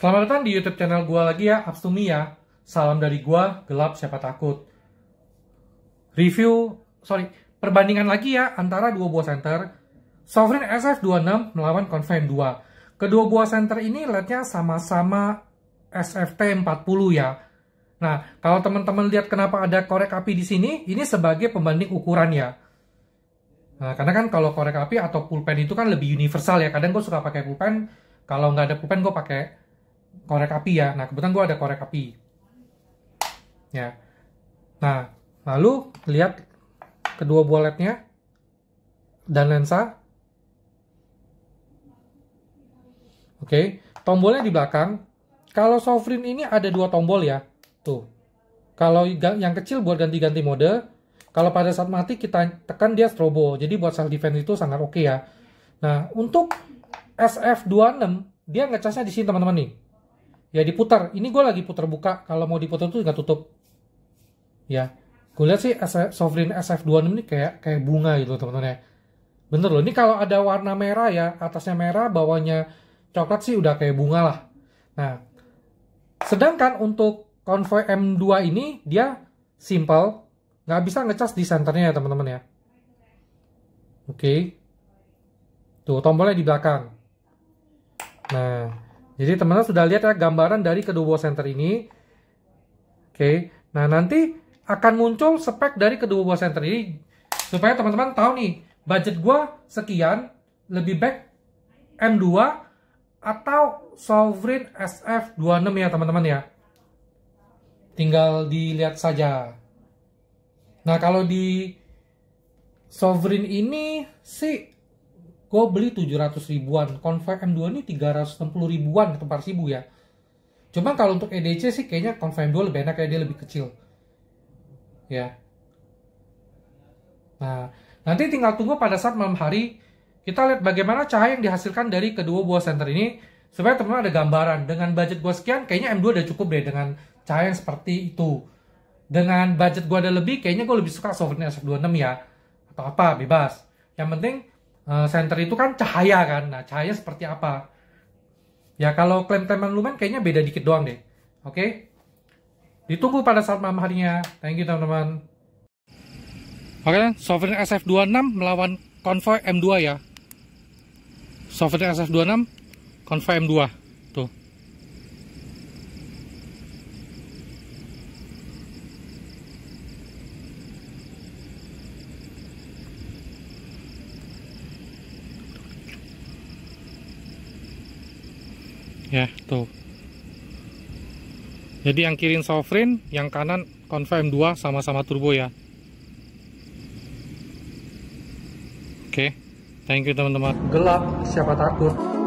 Selamat datang di YouTube channel gua lagi ya, Abstumi ya. Salam dari gua, gelap siapa takut. Review, sorry, perbandingan lagi ya antara dua buah center. Sovereign SF26 melawan Confine 2. Kedua buah center ini LED-nya sama-sama SFT 40 ya. Nah, kalau teman-teman lihat kenapa ada korek api di sini, ini sebagai pembanding ukuran ya. Nah, karena kan kalau korek api atau pulpen itu kan lebih universal ya. Kadang gue suka pakai pulpen, kalau nggak ada pulpen gue pakai korek api ya. Nah, kebetulan gue ada korek api. Ya. Nah, lalu lihat kedua buah LED-nya dan lensa. Oke, tombolnya di belakang. Kalau Sovereign ini ada dua tombol ya. Tuh. Kalau yang kecil buat ganti-ganti mode, kalau pada saat mati kita tekan dia strobo. Jadi buat self defense itu sangat oke okay ya. Nah, untuk SF26 dia ngecasnya di sini teman-teman nih. Ya diputar. Ini gue lagi putar buka. Kalau mau diputar tuh nggak tutup. Ya. Gue lihat sih SF, Sovereign SF26 ini kayak kayak bunga gitu teman-teman ya. Bener loh. Ini kalau ada warna merah ya, atasnya merah, bawahnya coklat sih udah kayak bunga lah. Nah, sedangkan untuk Convoy M2 ini dia simple, nggak bisa ngecas di senternya ya teman-teman ya. Oke. Tuh tombolnya di belakang. Nah, jadi teman-teman sudah lihat ya gambaran dari kedua buah center ini. Oke. Nah, nanti akan muncul spek dari kedua buah center ini supaya teman-teman tahu nih budget gua sekian lebih baik M2 atau Sovereign SF26 ya teman-teman ya. Tinggal dilihat saja. Nah kalau di Sovereign ini sih gue beli 700 ribuan. Convoy M2 ini 360 ribuan atau 400 ribu ya. Cuma kalau untuk EDC sih kayaknya Convoy M2 lebih enak kayak dia lebih kecil. Ya. Nah, nanti tinggal tunggu pada saat malam hari kita lihat bagaimana cahaya yang dihasilkan dari kedua buah senter ini supaya teman-teman ada gambaran dengan budget gua sekian kayaknya M2 udah cukup deh dengan cahaya yang seperti itu dengan budget gua ada lebih kayaknya gue lebih suka Sovereign SF26 ya atau apa bebas yang penting center itu kan cahaya kan. Nah cahaya seperti apa? Ya kalau klaim teman lumen kayaknya beda dikit doang deh. Oke? Okay? ditunggu pada saat malam harinya. Thank you teman-teman. Oke okay, Sovereign SF26 melawan Convoy M2 ya. Sovereign SF26 Convoy M2 ya tuh. Jadi yang kiri Sovereign yang kanan Convoy M2 sama-sama turbo ya. Oke. Okay. thank you teman-teman. Gelap siapa takut